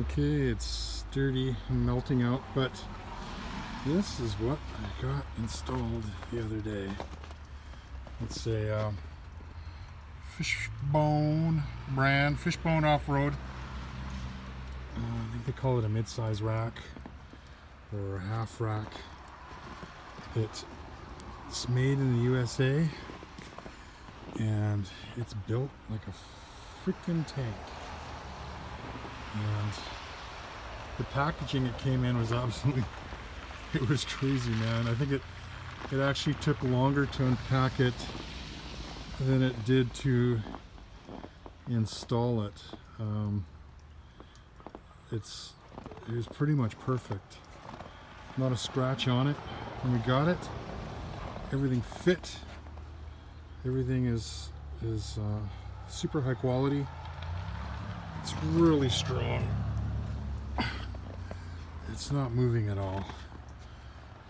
Okay, it's dirty and melting out, but this is what I got installed the other day. It's a um, Fishbone brand, Fishbone Off-Road. Uh, I think they call it a mid-size rack or a half rack. It's made in the USA and it's built like a freaking tank the packaging it came in was absolutely it was crazy man. I think it it actually took longer to unpack it than it did to install it. Um, it's it was pretty much perfect. Not a scratch on it. When we got it everything fit. Everything is is uh, super high quality. It's really strong. It's not moving at all.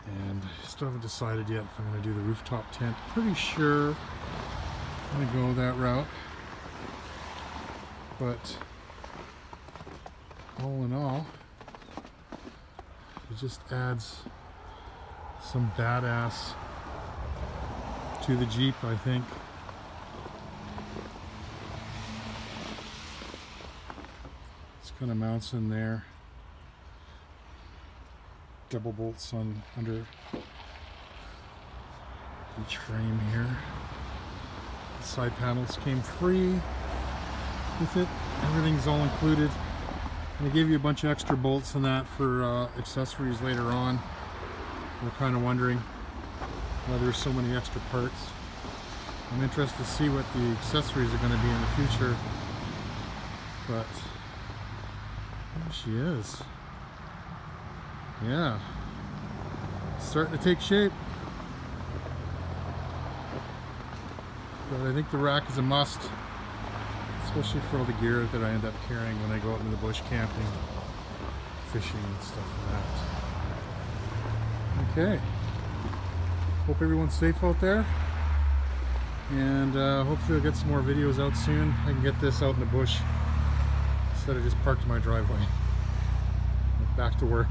And still haven't decided yet if I'm going to do the rooftop tent. Pretty sure I'm going to go that route. But all in all, it just adds some badass to the Jeep, I think. It's kind of mounts in there. Double bolts on under each frame here. The side panels came free with it. Everything's all included. And they gave you a bunch of extra bolts and that for uh, accessories later on. We're kind of wondering why there's so many extra parts. I'm interested to see what the accessories are going to be in the future. But there she is. Yeah. Starting to take shape. But I think the rack is a must. Especially for all the gear that I end up carrying when I go out into the bush camping, fishing and stuff like that. Okay. Hope everyone's safe out there. And uh, hopefully I'll get some more videos out soon. I can get this out in the bush instead of just parked in my driveway. Back to work.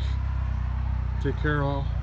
Take care all.